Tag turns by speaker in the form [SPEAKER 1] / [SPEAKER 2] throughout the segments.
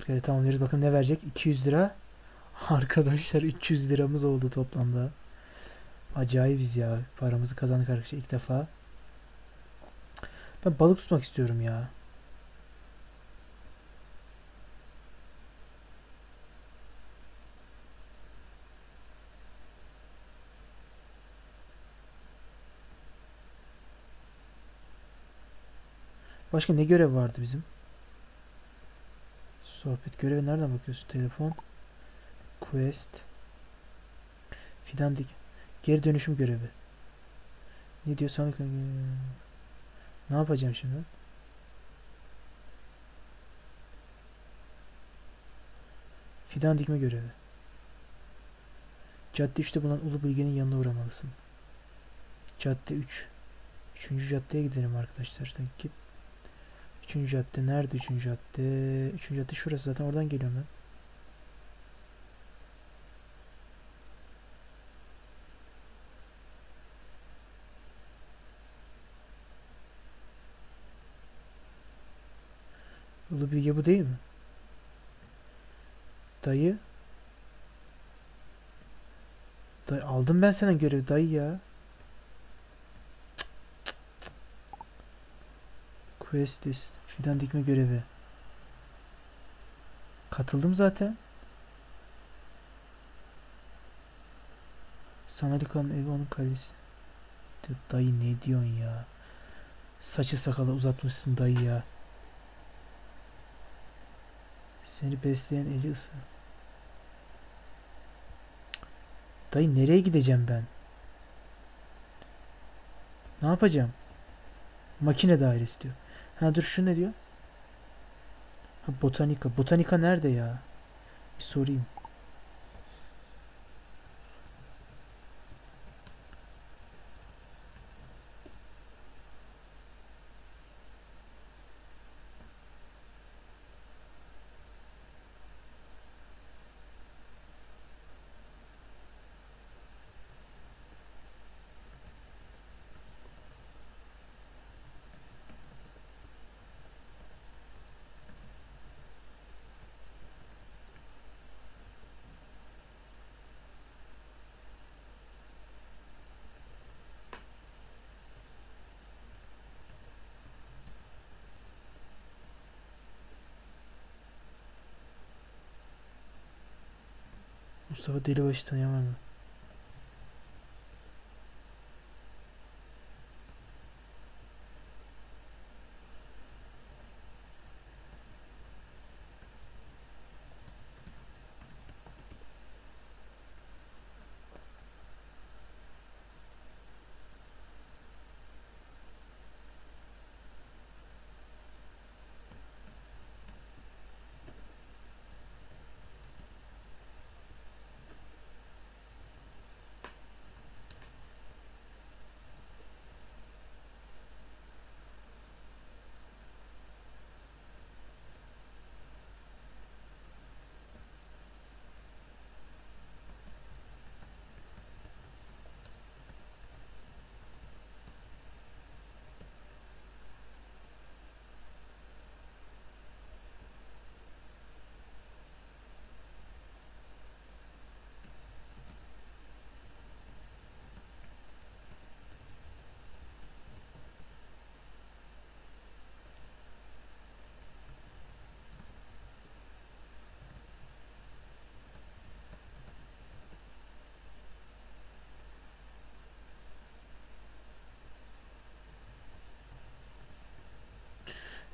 [SPEAKER 1] Arkadaşlar tamamlıyoruz. Bakın ne verecek? 200 lira. Arkadaşlar 300 liramız oldu toplamda. Acayibiz ya. Paramızı kazandık arkadaşlar ilk defa. Ben balık tutmak istiyorum ya. Başka ne görev vardı bizim? Sohbet görevi nereden bakıyorsun? Telefon. Quest. Fidan dik. Geri dönüşüm görevi. Ne diyor sana? Ne yapacağım şimdi? Fidan dikme görevi. Cadde 3'te bulunan Ulu Bilge'nin yanına uğramalısın. Cadde 3. Üçüncü caddeye gidelim arkadaşlar. Git. Üçüncü cadde nerede? Üçüncü cadde. Üçüncü cadde şurası zaten oradan geliyorum ben. Ulu Bilge bu değil mi? Dayı. Dayı aldım ben senden görev dayı ya. Quest list. Fidan dikme görevi. Katıldım zaten. Sanalika'nın evi onun kalesi. De- Dayı ne diyorsun ya? Saçı sakalı uzatmışsın dayı ya. Seni besleyen eli ısı. Dayı nereye gideceğim ben? Ne yapacağım? Makine dairesi diyor. Ha dur şu ne diyor? Ha botanika. Botanika nerede ya? Bir sorayım. Mustafa Delibaşı tanıyamam mı?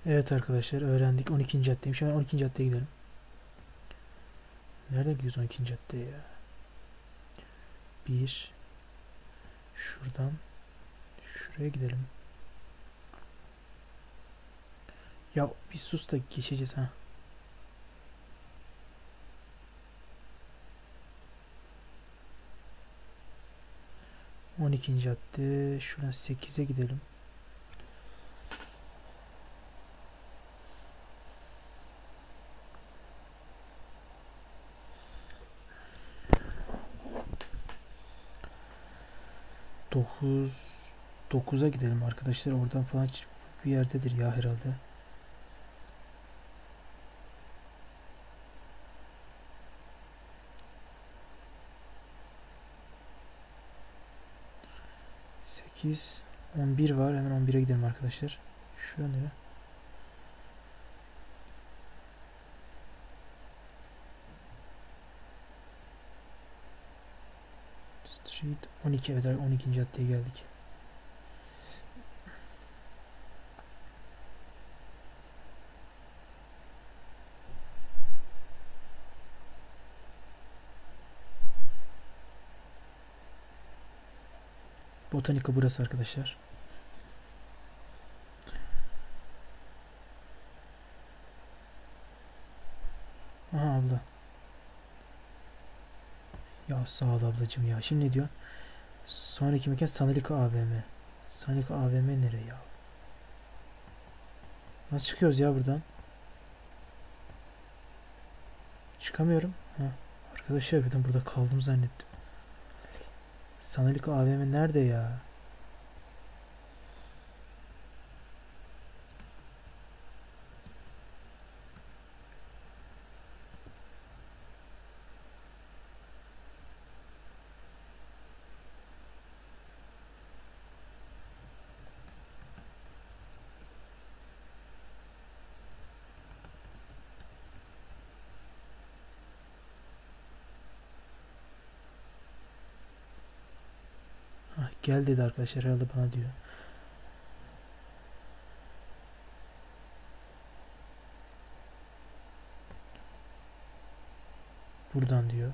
[SPEAKER 1] Evet arkadaşlar öğrendik 12. caddeymiş. Hemen 12. caddeye gidelim. Nereden gidiyoruz 12. caddeye ya? Bir. Şuradan. Şuraya gidelim. Ya bir sus da geçeceğiz ha. On ikinci cadde. Şuradan sekize gidelim. 9 9'a gidelim arkadaşlar. Oradan falan bir yerdedir ya herhalde. Sekiz, on bir var. Hemen on bire gidelim arkadaşlar. Şu yönde? Street 12 evet 12. caddeye geldik. Botanika burası arkadaşlar. Aha abla. Ya sağ ol ablacım ya. Şimdi ne diyor? Sonraki mekan Sanalika AVM. Sanalika AVM nereye ya? Nasıl çıkıyoruz ya buradan? Çıkamıyorum. Ha. Arkadaşlar birden burada kaldım zannettim. Sanalika AVM nerede ya? Hah, gel dedi arkadaşlar herhalde bana diyor. Buradan diyor.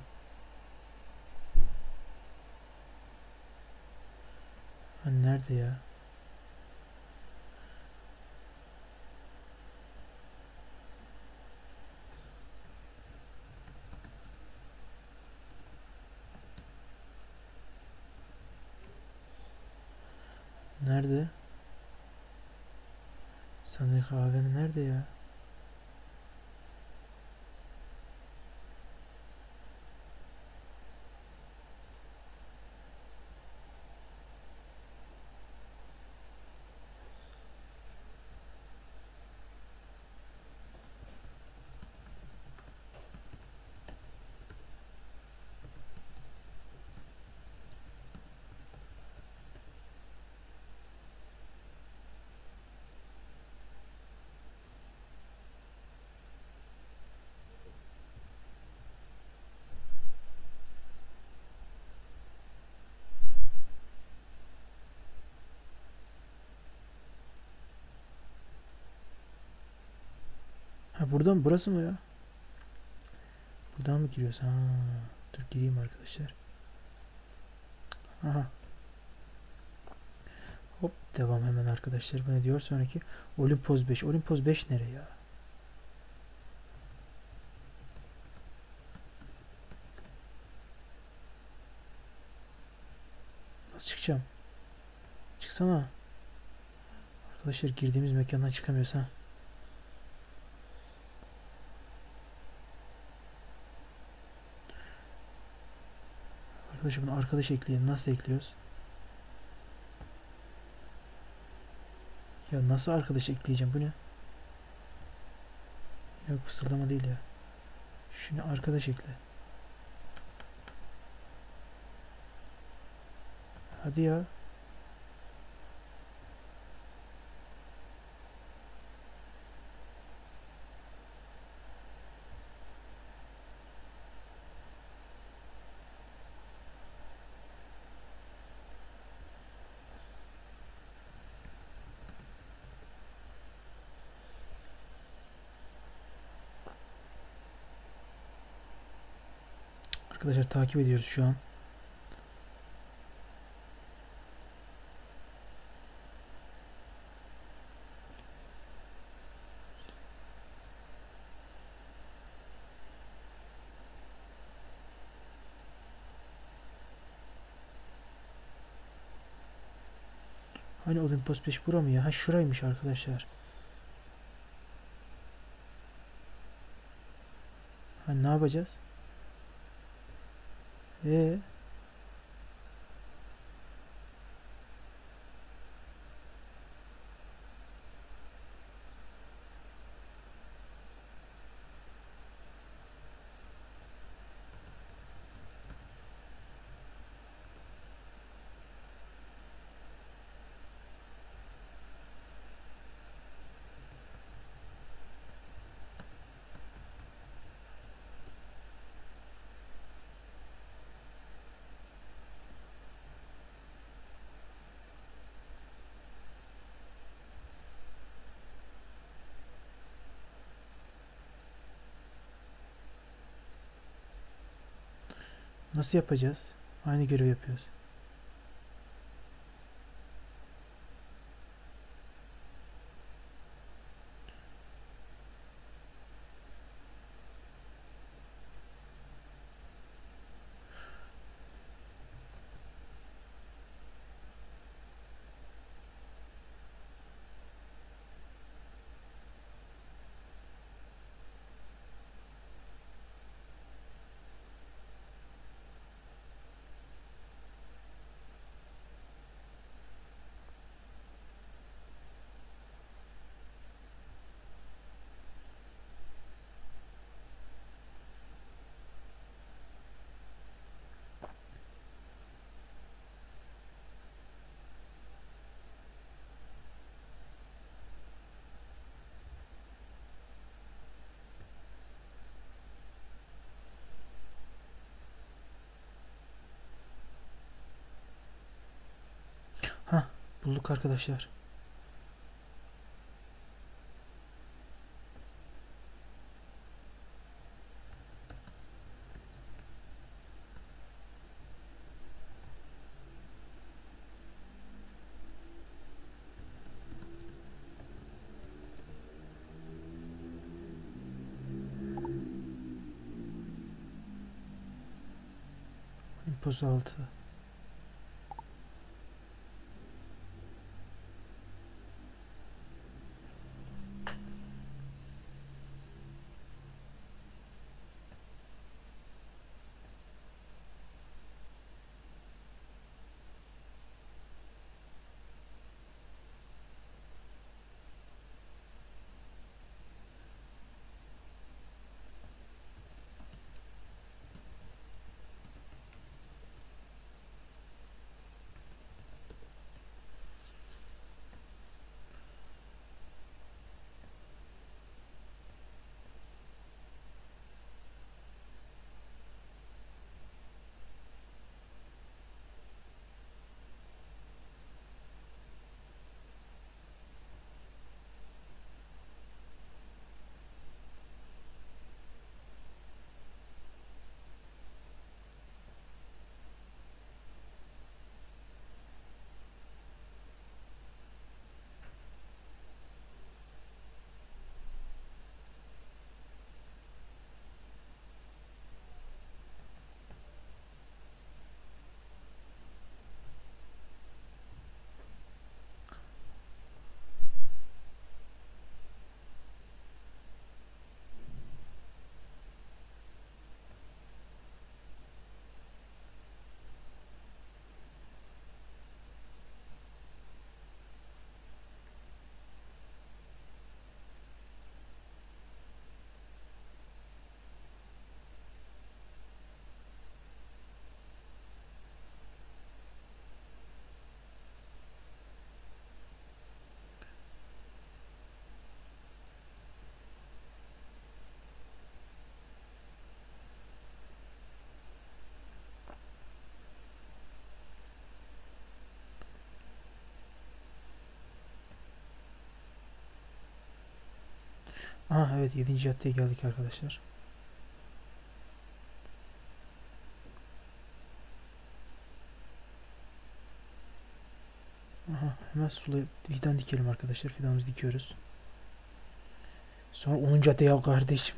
[SPEAKER 1] Ha, nerede ya? Nerede? Sandık AVM nerede ya? Ha buradan burası mı ya? Buradan mı giriyoruz? Ha, dur gireyim arkadaşlar. Aha. Hop devam hemen arkadaşlar. Bu ne diyor? Sonraki Olimpos 5. Olimpos 5 nereye ya? Nasıl çıkacağım? Çıksana. Arkadaşlar girdiğimiz mekandan çıkamıyoruz ha. Arkadaşlar bunu arkadaş ekleyelim. Nasıl ekliyoruz? Ya nasıl arkadaş ekleyeceğim? Bu ne? Yok fısıldama değil ya. Şunu arkadaş ekle. Hadi ya. Arkadaşlar takip ediyoruz şu an. Hani Olympus 5 bura mı ya? Ha şuraymış arkadaşlar. Hani ne yapacağız? えー Nasıl yapacağız? Aynı görev yapıyoruz. Bulduk arkadaşlar. 6 Aha evet 7. caddeye geldik arkadaşlar. Aha hemen sula fidan dikelim arkadaşlar. Fidanımızı dikiyoruz. Sonra 10. cadde ya kardeşim.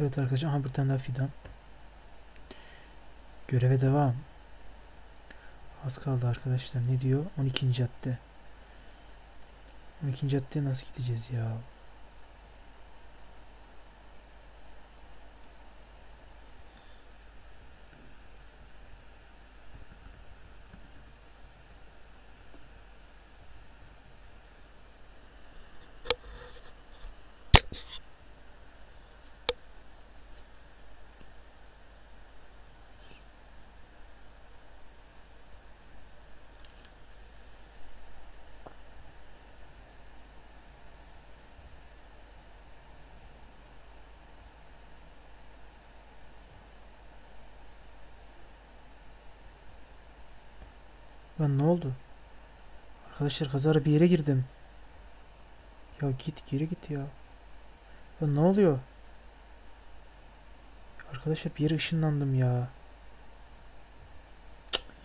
[SPEAKER 1] Evet arkadaşlar aha bir daha fidan. Göreve devam. Az kaldı arkadaşlar. Ne diyor? 12. cadde. 12. caddeye nasıl gideceğiz ya? Lan ne oldu? Arkadaşlar kazara bir yere girdim. Ya git geri git ya. Lan ne oluyor? Arkadaşlar bir yere ışınlandım ya.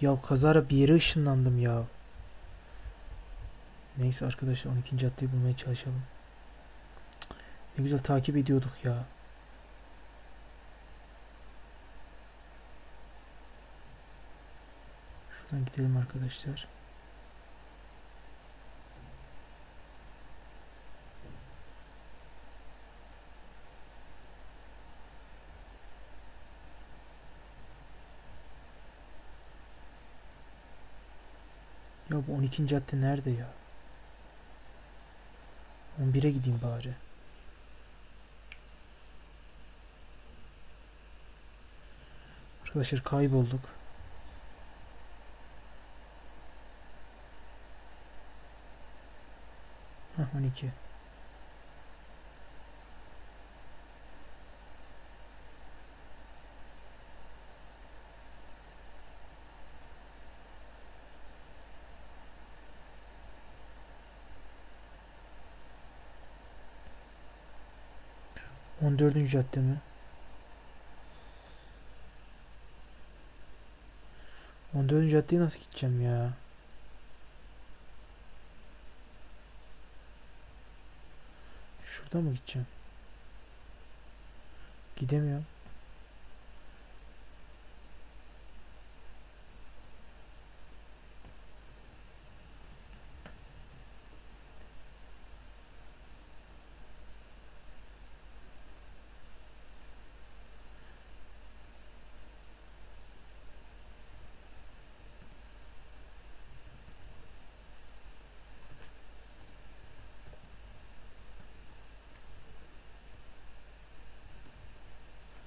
[SPEAKER 1] Ya kazara bir yere ışınlandım ya. Neyse arkadaşlar 12. caddeyi bulmaya çalışalım. Ne güzel takip ediyorduk ya. Şuradan gidelim arkadaşlar. Ya bu 12. cadde nerede ya? 11'e gideyim bari. Arkadaşlar kaybolduk. 12. On dördüncü cadde mi? On dördüncü caddeye nasıl gideceğim ya? Şuradan mı gideceğim? Gidemiyorum.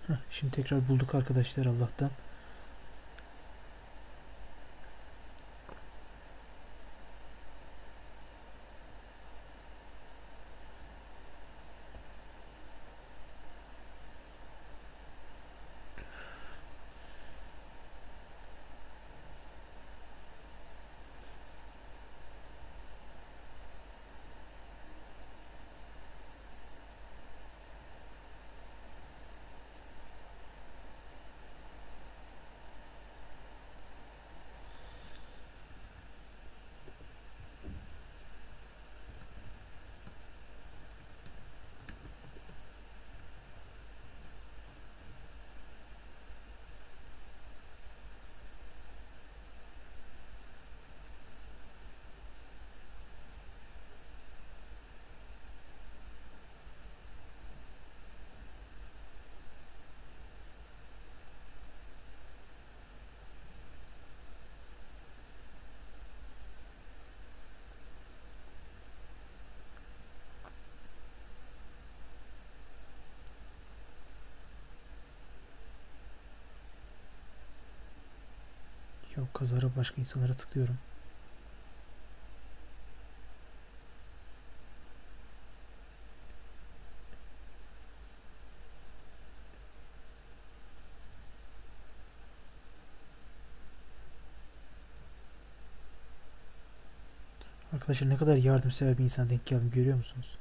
[SPEAKER 1] Heh, şimdi tekrar bulduk arkadaşlar Allah'tan. Ya kazara başka insanlara tıklıyorum. Arkadaşlar ne kadar yardımsever bir insan denk geldim görüyor musunuz?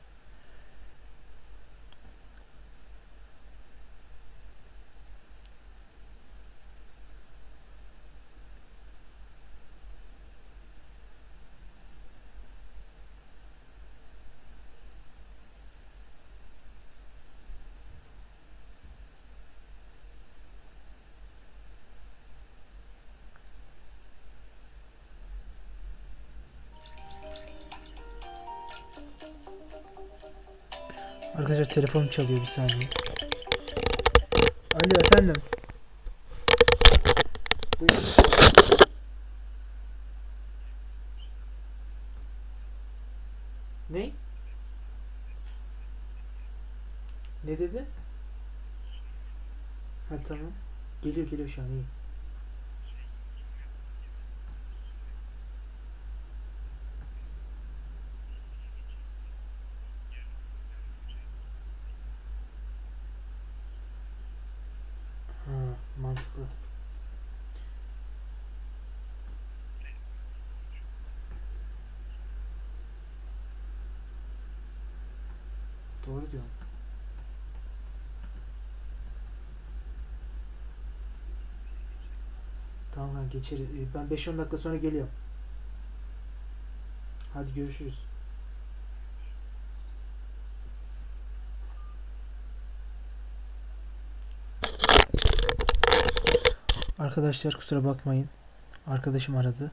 [SPEAKER 1] Arkadaşlar telefonum çalıyor bir saniye. Alo efendim. Buyurun. Ne? Ne dedi? Ha tamam. Geliyor geliyor şu an iyi. Ha, mantıklı. Diyorsun. Tamam lan geçeriz. Ee, Ben 5-10 dakika sonra geliyorum. Hadi görüşürüz. Arkadaşlar kusura bakmayın. Arkadaşım aradı.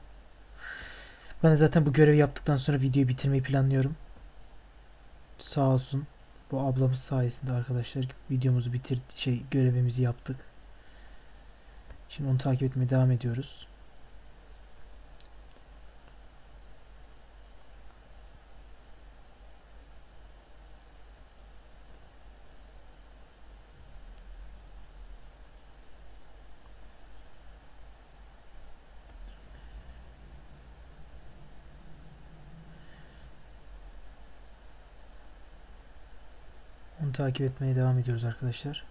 [SPEAKER 1] Ben de zaten bu görevi yaptıktan sonra videoyu bitirmeyi planlıyorum. Sağ olsun. Bu ablamız sayesinde arkadaşlar videomuzu bitir şey görevimizi yaptık. Şimdi onu takip etmeye devam ediyoruz. Onu takip etmeye devam ediyoruz arkadaşlar.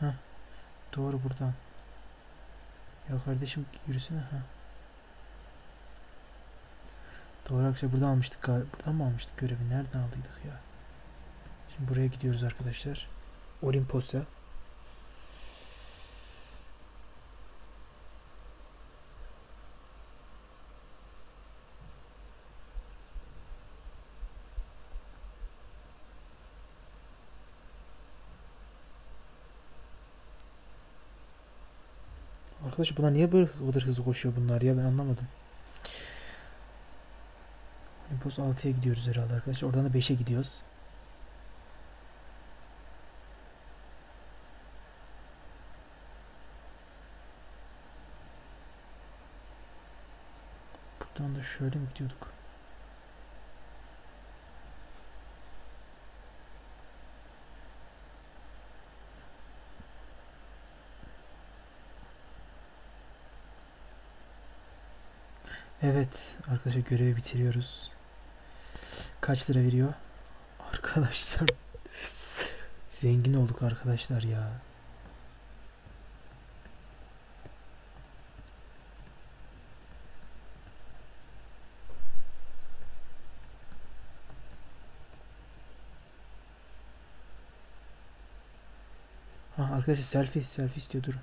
[SPEAKER 1] Heh, doğru buradan. Ya kardeşim yürüsene ha. Doğru arkadaşlar buradan almıştık gal- buradan mı almıştık görevi? Nereden aldıydık ya? Şimdi buraya gidiyoruz arkadaşlar. Olimpos'a. Arkadaşlar buna niye böyle kadar hızlı koşuyor bunlar ya ben anlamadım. Olimpos 6'ya gidiyoruz herhalde arkadaşlar. Oradan da 5'e gidiyoruz. Buradan da şöyle mi gidiyorduk? Evet arkadaşlar görevi bitiriyoruz. Kaç lira veriyor? Arkadaşlar zengin olduk arkadaşlar ya. Ha arkadaşlar selfie selfie istiyor durun.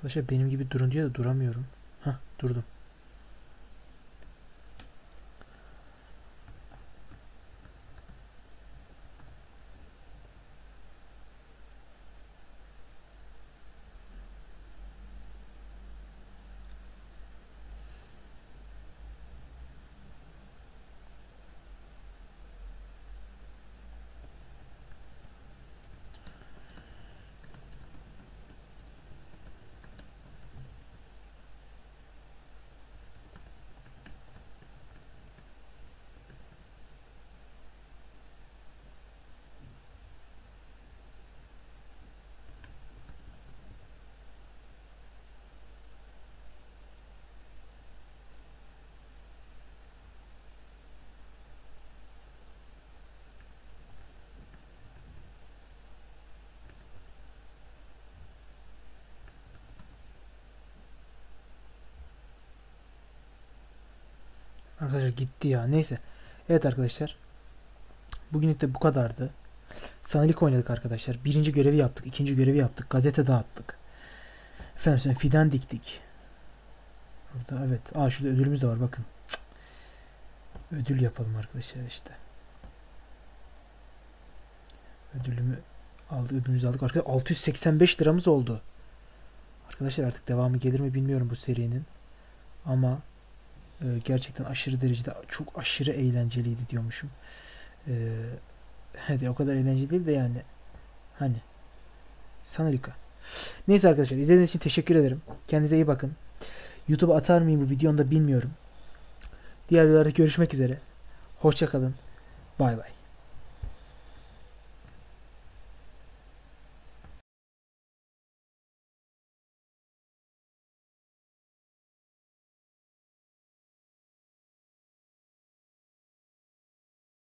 [SPEAKER 1] Arkadaşlar benim gibi durun diyor da duramıyorum. Hah durdum. Arkadaşlar gitti ya. Neyse. Evet arkadaşlar. Bugünlük de bu kadardı. Sanalik oynadık arkadaşlar. Birinci görevi yaptık. ikinci görevi yaptık. Gazete dağıttık. Efendim fidan diktik. Burada evet. Aa şurada ödülümüz de var bakın. Cık. Ödül yapalım arkadaşlar işte. Ödülümü aldık. Ödülümüzü aldık. Arkadaşlar 685 liramız oldu. Arkadaşlar artık devamı gelir mi bilmiyorum bu serinin. Ama e, gerçekten aşırı derecede çok aşırı eğlenceliydi diyormuşum. E, hadi o kadar eğlenceli değil de yani hani Sanalika. Neyse arkadaşlar izlediğiniz için teşekkür ederim. Kendinize iyi bakın. YouTube'a atar mıyım bu videonu da bilmiyorum. Diğer videolarda görüşmek üzere. Hoşçakalın. Bay bay.